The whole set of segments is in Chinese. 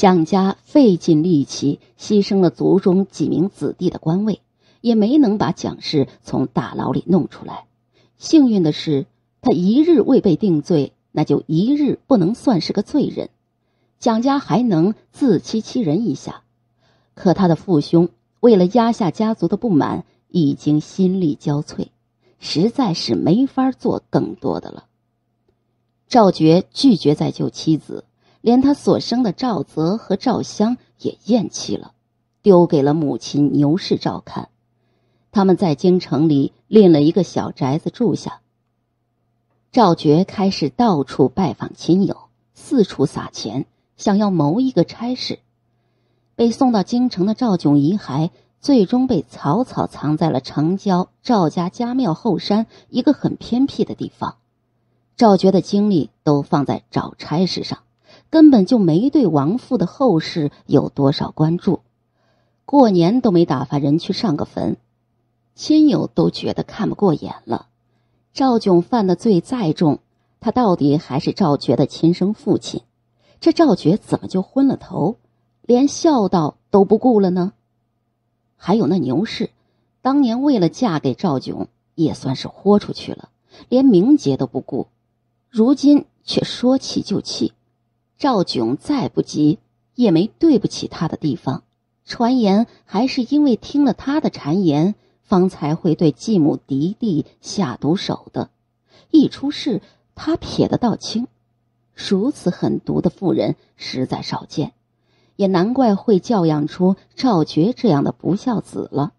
蒋家费尽力气，牺牲了族中几名子弟的官位，也没能把蒋氏从大牢里弄出来。幸运的是，他一日未被定罪，那就一日不能算是个罪人。蒋家还能自欺欺人一下，可他的父兄为了压下家族的不满，已经心力交瘁，实在是没法做更多的了。赵觉拒绝再救妻子。连他所生的赵泽和赵香也厌弃了，丢给了母亲牛氏照看。他们在京城里另了一个小宅子住下。赵觉开始到处拜访亲友，四处撒钱，想要谋一个差事。被送到京城的赵炯遗骸，最终被草草藏在了城郊赵家家庙后山一个很偏僻的地方。赵觉的精力都放在找差事上。根本就没对亡父的后事有多少关注，过年都没打发人去上个坟，亲友都觉得看不过眼了。赵炯犯的罪再重，他到底还是赵觉的亲生父亲，这赵觉怎么就昏了头，连孝道都不顾了呢？还有那牛氏，当年为了嫁给赵炯，也算是豁出去了，连名节都不顾，如今却说气就气。赵炯再不急，也没对不起他的地方。传言还是因为听了他的谗言，方才会对继母嫡弟下毒手的。一出事，他撇得倒清。如此狠毒的妇人实在少见，也难怪会教养出赵觉这样的不孝子了。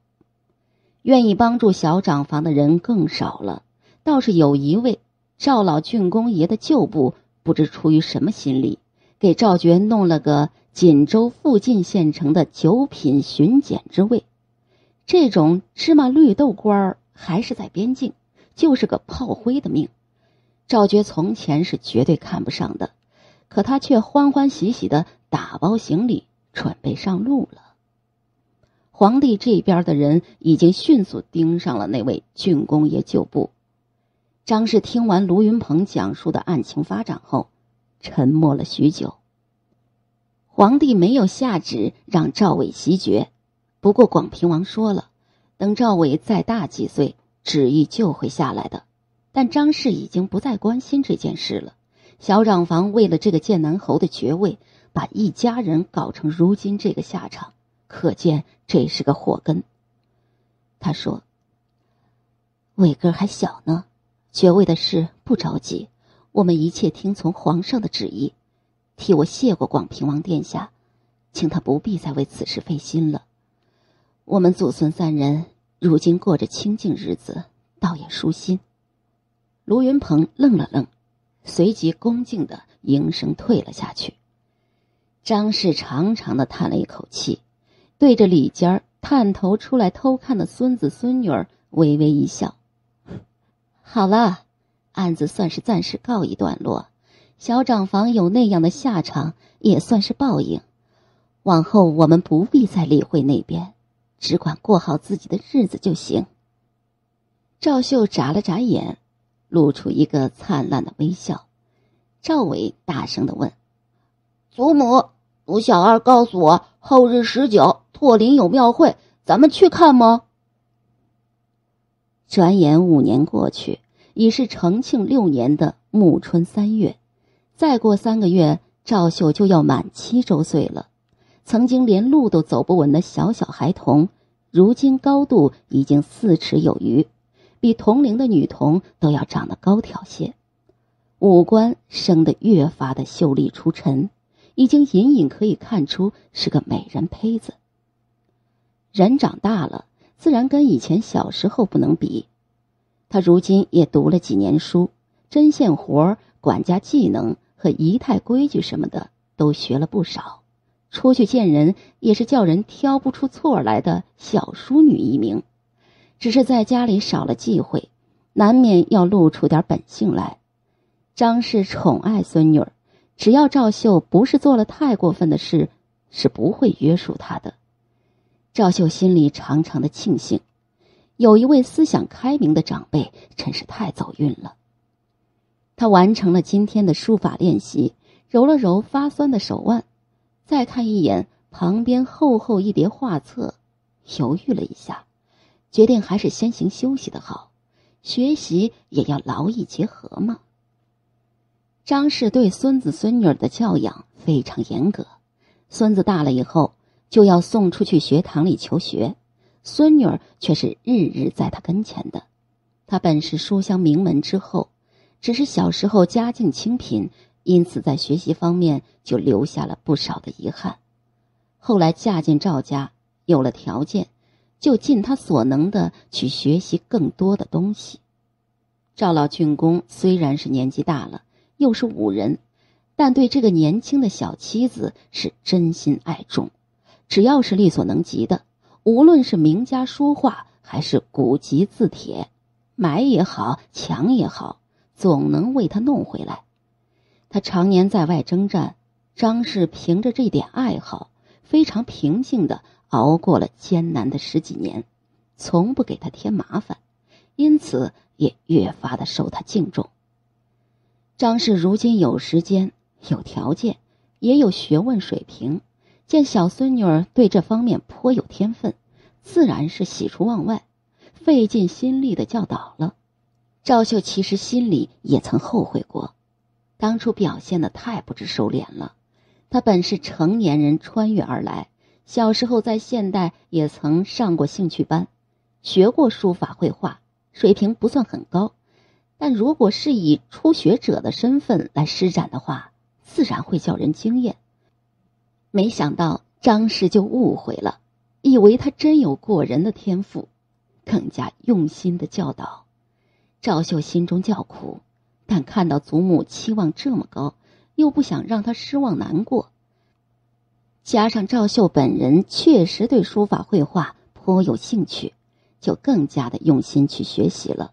愿意帮助小长房的人更少了，倒是有一位赵老郡公爷的旧部，不知出于什么心理。给赵觉弄了个锦州附近县城的九品巡检之位，这种芝麻绿豆官儿还是在边境，就是个炮灰的命。赵觉从前是绝对看不上的，可他却欢欢喜喜的打包行李准备上路了。皇帝这边的人已经迅速盯上了那位郡公爷旧部。张氏听完卢云鹏讲述的案情发展后。沉默了许久。皇帝没有下旨让赵伟袭爵，不过广平王说了，等赵伟再大几岁，旨意就会下来的。但张氏已经不再关心这件事了。小长房为了这个剑南侯的爵位，把一家人搞成如今这个下场，可见这是个祸根。他说：“伟哥还小呢，爵位的事不着急。”我们一切听从皇上的旨意，替我谢过广平王殿下，请他不必再为此事费心了。我们祖孙三人如今过着清静日子，倒也舒心。卢云鹏愣了愣，随即恭敬的应声退了下去。张氏长长的叹了一口气，对着里间探头出来偷看的孙子孙女儿微微一笑：“好了。”案子算是暂时告一段落，小长房有那样的下场，也算是报应。往后我们不必再理会那边，只管过好自己的日子就行。赵秀眨了眨眼，露出一个灿烂的微笑。赵伟大声的问：“祖母，卢小二告诉我，后日十九拓林有庙会，咱们去看吗？”转眼五年过去。已是成庆六年的暮春三月，再过三个月，赵秀就要满七周岁了。曾经连路都走不稳的小小孩童，如今高度已经四尺有余，比同龄的女童都要长得高挑些，五官生得越发的秀丽出尘，已经隐隐可以看出是个美人胚子。人长大了，自然跟以前小时候不能比。他如今也读了几年书，针线活、管家技能和仪态规矩什么的都学了不少。出去见人也是叫人挑不出错来的小淑女一名，只是在家里少了忌讳，难免要露出点本性来。张氏宠爱孙女儿，只要赵秀不是做了太过分的事，是不会约束她的。赵秀心里常常的庆幸。有一位思想开明的长辈，真是太走运了。他完成了今天的书法练习，揉了揉发酸的手腕，再看一眼旁边厚厚一叠画册，犹豫了一下，决定还是先行休息的好，学习也要劳逸结合嘛。张氏对孙子孙女的教养非常严格，孙子大了以后就要送出去学堂里求学，孙女儿却是日日在他跟前的。他本是书香名门之后，只是小时候家境清贫，因此在学习方面就留下了不少的遗憾。后来嫁进赵家，有了条件，就尽他所能的去学习更多的东西。赵老郡公虽然是年纪大了。又是武人，但对这个年轻的小妻子是真心爱重。只要是力所能及的，无论是名家书画还是古籍字帖，买也好，抢也好，总能为他弄回来。他常年在外征战，张氏凭着这点爱好，非常平静的熬过了艰难的十几年，从不给他添麻烦，因此也越发的受他敬重。张氏如今有时间、有条件，也有学问水平，见小孙女儿对这方面颇有天分，自然是喜出望外，费尽心力的教导了。赵秀其实心里也曾后悔过，当初表现的太不知收敛了。他本是成年人穿越而来，小时候在现代也曾上过兴趣班，学过书法绘画，水平不算很高。但如果是以初学者的身份来施展的话，自然会叫人惊艳。没想到张氏就误会了，以为他真有过人的天赋，更加用心的教导。赵秀心中叫苦，但看到祖母期望这么高，又不想让他失望难过。加上赵秀本人确实对书法绘画颇有兴趣，就更加的用心去学习了。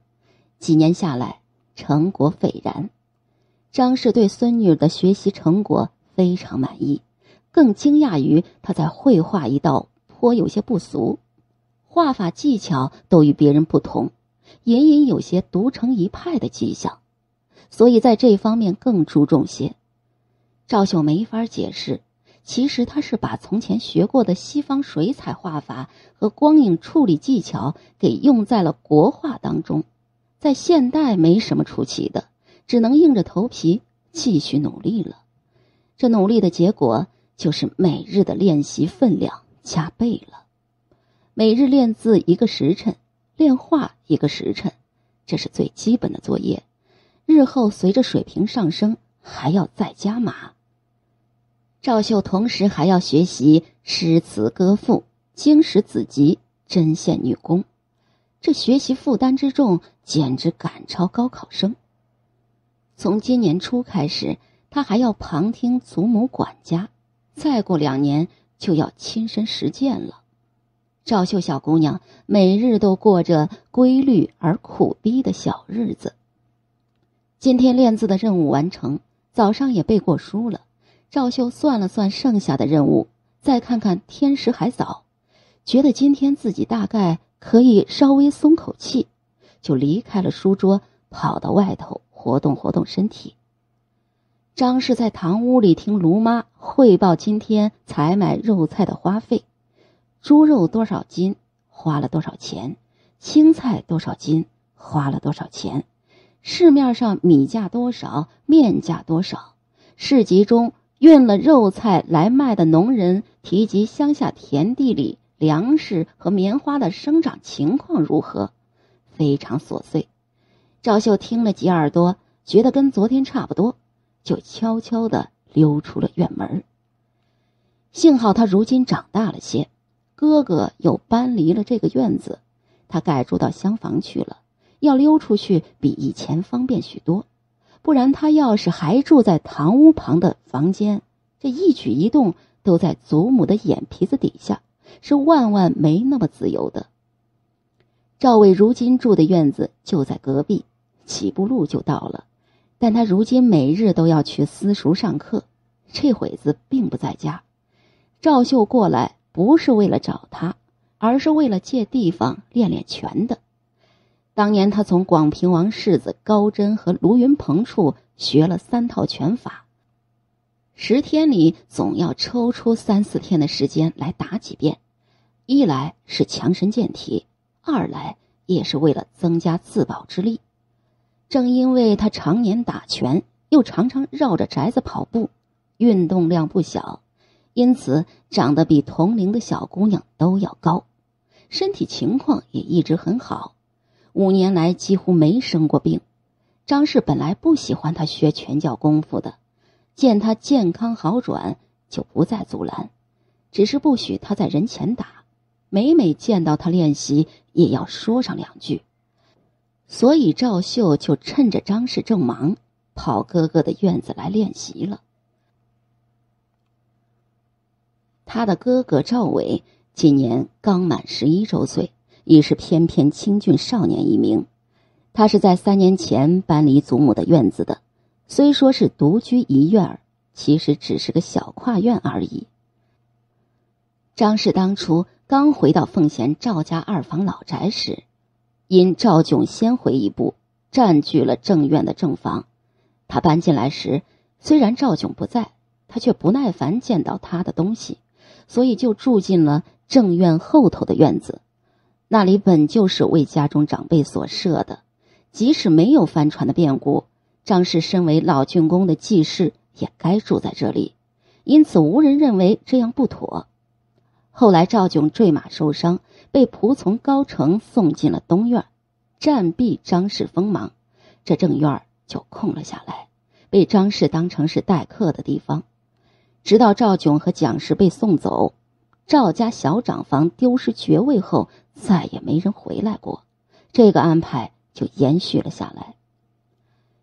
几年下来，成果斐然。张氏对孙女的学习成果非常满意，更惊讶于他在绘画一道颇有些不俗，画法技巧都与别人不同，隐隐有些独成一派的迹象，所以在这方面更注重些。赵秀没法解释，其实他是把从前学过的西方水彩画法和光影处理技巧给用在了国画当中。在现代没什么出奇的，只能硬着头皮继续努力了。这努力的结果就是每日的练习分量加倍了。每日练字一个时辰，练画一个时辰，这是最基本的作业。日后随着水平上升，还要再加码。赵秀同时还要学习诗词歌赋、经史子集、针线女工。这学习负担之重，简直赶超高考生。从今年初开始，他还要旁听祖母管家，再过两年就要亲身实践了。赵秀小姑娘每日都过着规律而苦逼的小日子。今天练字的任务完成，早上也背过书了。赵秀算了算剩下的任务，再看看天时还早，觉得今天自己大概。可以稍微松口气，就离开了书桌，跑到外头活动活动身体。张氏在堂屋里听卢妈汇报今天采买肉菜的花费：猪肉多少斤，花了多少钱；青菜多少斤，花了多少钱；市面上米价多少，面价多少；市集中运了肉菜来卖的农人提及乡下田地里。粮食和棉花的生长情况如何？非常琐碎。赵秀听了几耳朵，觉得跟昨天差不多，就悄悄的溜出了院门。幸好他如今长大了些，哥哥又搬离了这个院子，他改住到厢房去了，要溜出去比以前方便许多。不然他要是还住在堂屋旁的房间，这一举一动都在祖母的眼皮子底下。是万万没那么自由的。赵伟如今住的院子就在隔壁，几步路就到了。但他如今每日都要去私塾上课，这会子并不在家。赵秀过来不是为了找他，而是为了借地方练练拳的。当年他从广平王世子高真和卢云鹏处学了三套拳法，十天里总要抽出三四天的时间来打几遍，一来是强身健体，二来也是为了增加自保之力。正因为他常年打拳，又常常绕着宅子跑步，运动量不小，因此长得比同龄的小姑娘都要高，身体情况也一直很好，五年来几乎没生过病。张氏本来不喜欢他学拳脚功夫的。见他健康好转，就不再阻拦，只是不许他在人前打。每每见到他练习，也要说上两句。所以赵秀就趁着张氏正忙，跑哥哥的院子来练习了。他的哥哥赵伟今年刚满十一周岁，已是翩翩清俊少年一名。他是在三年前搬离祖母的院子的。虽说是独居一院儿，其实只是个小跨院而已。张氏当初刚回到奉贤赵家二房老宅时，因赵炯先回一步，占据了正院的正房。他搬进来时，虽然赵炯不在，他却不耐烦见到他的东西，所以就住进了正院后头的院子。那里本就是为家中长辈所设的，即使没有帆船的变故。张氏身为老郡公的继室，也该住在这里，因此无人认为这样不妥。后来赵炯坠马受伤，被仆从高成送进了东院，暂避张氏锋芒，这正院就空了下来，被张氏当成是待客的地方。直到赵炯和蒋氏被送走，赵家小长房丢失爵位后，再也没人回来过，这个安排就延续了下来。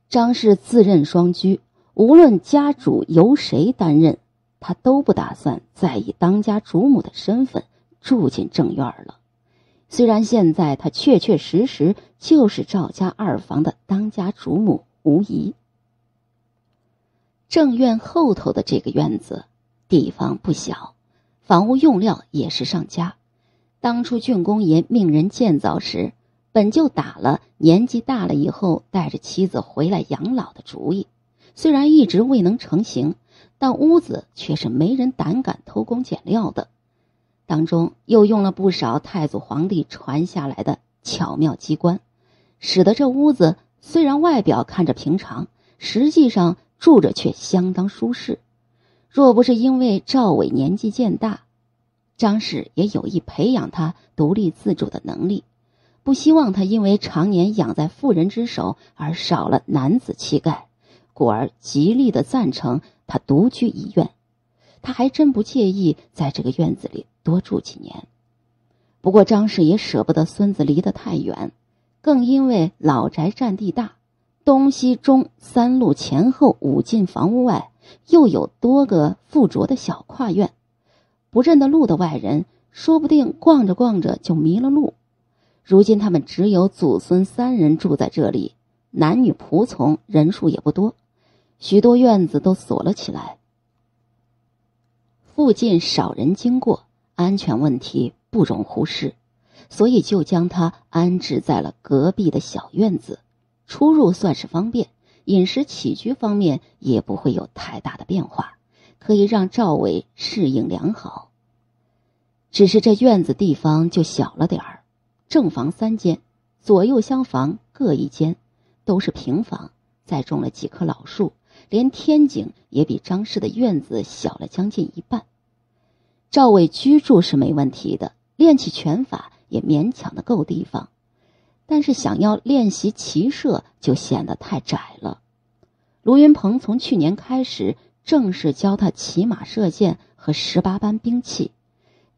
张氏自认双居，无论家主由谁担任，他都不打算再以当家主母的身份住进正院了。虽然现在他确确实实就是赵家二房的当家主母无疑。正院后头的这个院子地方不小，房屋用料也是上佳。当初郡公爷命人建造时。本就打了年纪大了以后带着妻子回来养老的主意，虽然一直未能成行，但屋子却是没人胆敢偷工减料的。当中又用了不少太祖皇帝传下来的巧妙机关，使得这屋子虽然外表看着平常，实际上住着却相当舒适。若不是因为赵伟年纪渐大，张氏也有意培养他独立自主的能力。不希望他因为常年养在妇人之手而少了男子气概，故而极力的赞成他独居一院。他还真不介意在这个院子里多住几年。不过张氏也舍不得孙子离得太远，更因为老宅占地大，东西中三路前后五进房屋外，又有多个附着的小跨院，不认得路的外人说不定逛着逛着就迷了路。如今他们只有祖孙三人住在这里，男女仆从人数也不多，许多院子都锁了起来。附近少人经过，安全问题不容忽视，所以就将他安置在了隔壁的小院子，出入算是方便，饮食起居方面也不会有太大的变化，可以让赵伟适应良好。只是这院子地方就小了点儿。正房三间，左右厢房各一间，都是平房，再种了几棵老树，连天井也比张氏的院子小了将近一半。赵伟居住是没问题的，练起拳法也勉强的够地方，但是想要练习骑射就显得太窄了。卢云鹏从去年开始正式教他骑马射箭和十八般兵器。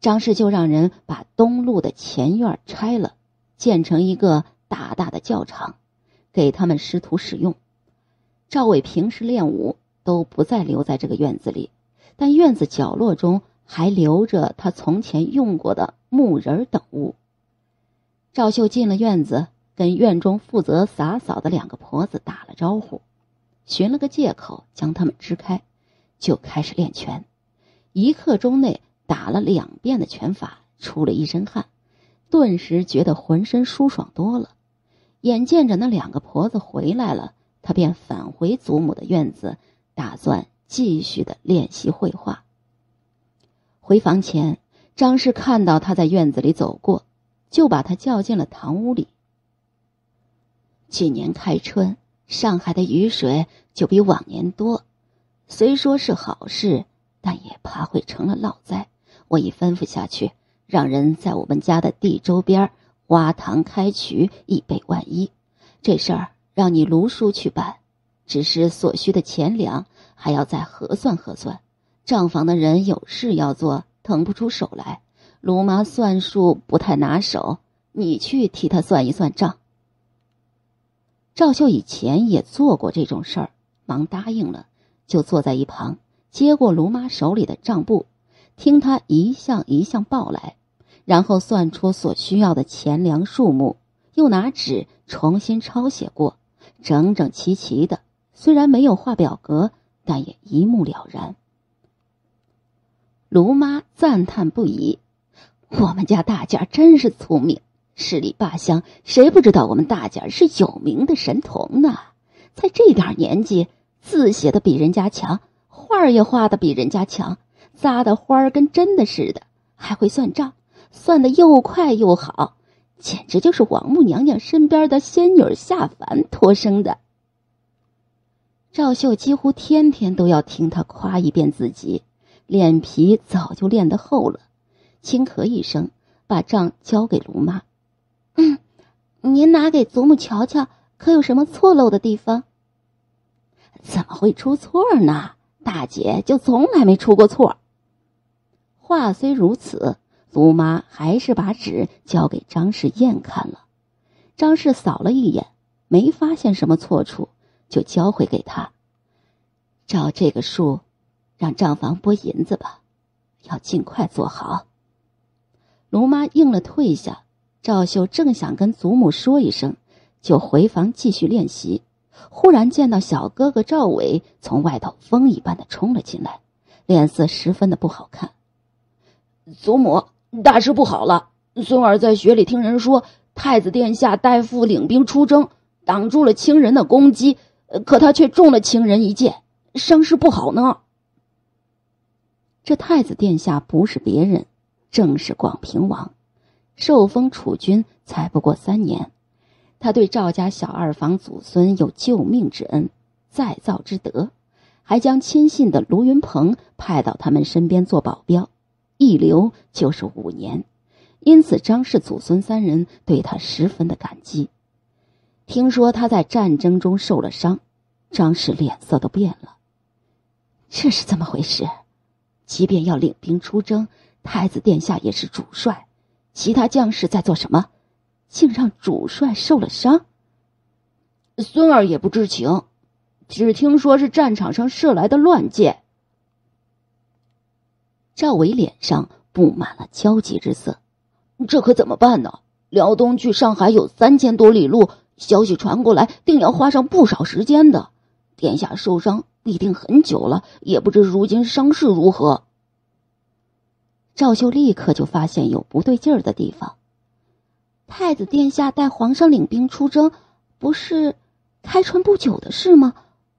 张氏就让人把东路的前院拆了，建成一个大大的教场，给他们师徒使用。赵伟平时练武都不再留在这个院子里，但院子角落中还留着他从前用过的木人等物。赵秀进了院子，跟院中负责洒扫的两个婆子打了招呼，寻了个借口将他们支开，就开始练拳。一刻钟内。打了两遍的拳法，出了一身汗，顿时觉得浑身舒爽多了。眼见着那两个婆子回来了，他便返回祖母的院子，打算继续的练习绘画。回房前，张氏看到他在院子里走过，就把他叫进了堂屋里。去年开春，上海的雨水就比往年多，虽说是好事，但也怕会成了涝灾。我已吩咐下去，让人在我们家的地周边挖塘开渠，以备万一。这事儿让你卢叔去办，只是所需的钱粮还要再核算核算。账房的人有事要做，腾不出手来。卢妈算数不太拿手，你去替他算一算账。赵秀以前也做过这种事儿，忙答应了，就坐在一旁，接过卢妈手里的账簿，听她一项一项报来，然后算出所需要的钱粮数目，又拿纸重新抄写过，整整齐齐的。虽然没有画表格，但也一目了然。卢妈赞叹不已：“我们家大姐真是聪明，十里八乡谁不知道我们大姐是有名的神童呢？才这点年纪，字写的比人家强，画也画的比人家强，扎的花跟真的似的，还会算账，算的又快又好，简直就是王母娘娘身边的仙女下凡托生的。”赵秀几乎天天都要听他夸一遍自己。脸皮早就练得厚了，轻咳一声，把账交给卢妈。嗯，您拿给祖母瞧瞧，可有什么错漏的地方？怎么会出错呢？大姐就从来没出过错。话虽如此，卢妈还是把纸交给张世燕看了。张氏扫了一眼，没发现什么错处，就交回给他。照这个数。让账房拨银子吧，要尽快做好。卢妈应了，退下。赵秀正想跟祖母说一声，就回房继续练习。忽然见到小哥哥赵伟从外头风一般的冲了进来，脸色十分的不好看。祖母，大事不好了！孙儿在学里听人说，太子殿下代父领兵出征，挡住了清人的攻击，可他却中了清人一箭，伤势不好呢。这太子殿下不是别人，正是广平王，受封储君才不过三年。他对赵家小二房祖孙有救命之恩、再造之德，还将亲信的卢云鹏派到他们身边做保镖，一留就是五年。因此，张氏祖孙三人对他十分的感激。听说他在战争中受了伤，张氏脸色都变了。这是怎么回事？即便要领兵出征，太子殿下也是主帅，其他将士在做什么？竟让主帅受了伤？孙儿也不知情，只听说是战场上射来的乱箭。赵伟脸上布满了焦急之色，这可怎么办呢？辽东距上海有三千多里路，消息传过来，定要花上不少时间的。殿下受伤。必定很久了，也不知如今伤势如何。赵秀立刻就发现有不对劲儿的地方。太子殿下带皇上领兵出征，不是开春不久的事吗？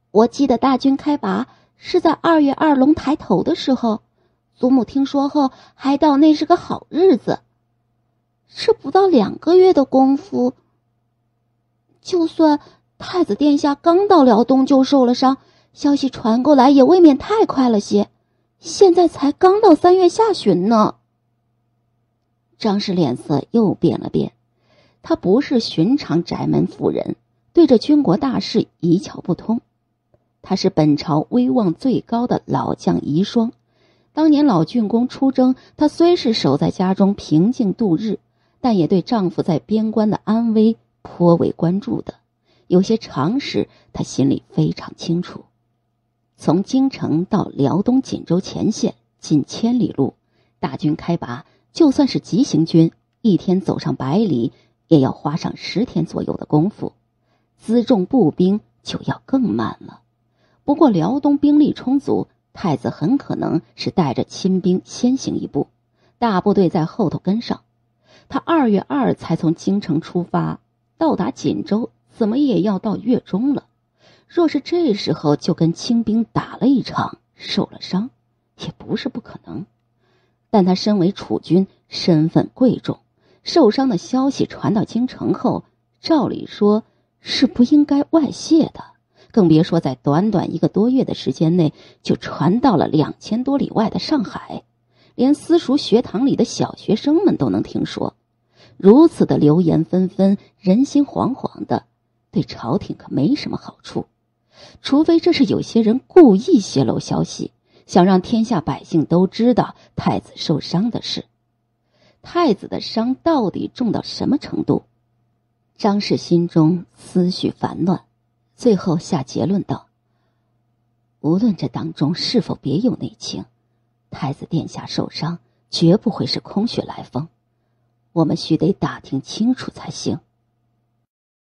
我记得大军开拔是在二月二龙抬头的时候，祖母听说后还道那是个好日子。这不到两个月的功夫，就算太子殿下刚到辽东就受了伤。消息传过来也未免太快了些，现在才刚到三月下旬呢。张氏脸色又变了变，她不是寻常宅门妇人，对这军国大事一窍不通。她是本朝威望最高的老将遗孀，当年老郡公出征，她虽是守在家中平静度日，但也对丈夫在边关的安危颇为关注的。有些常识，她心里非常清楚。从京城到辽东锦州前线近千里路，大军开拔，就算是急行军，一天走上百里，也要花上十天左右的功夫。辎重步兵就要更慢了。不过辽东兵力充足，太子很可能是带着亲兵先行一步，大部队在后头跟上。他二月二才从京城出发，到达锦州，怎么也要到月中了。若是这时候就跟清兵打了一场，受了伤，也不是不可能。但他身为储君，身份贵重，受伤的消息传到京城后，照理说是不应该外泄的，更别说在短短一个多月的时间内就传到了两千多里外的上海，连私塾学堂里的小学生们都能听说。如此的流言纷纷，人心惶惶的，对朝廷可没什么好处。除非这是有些人故意泄露消息。想让天下百姓都知道太子受伤的事，太子的伤到底重到什么程度？张氏心中思绪烦乱，最后下结论道：“无论这当中是否别有内情，太子殿下受伤绝不会是空穴来风，我们须得打听清楚才行。”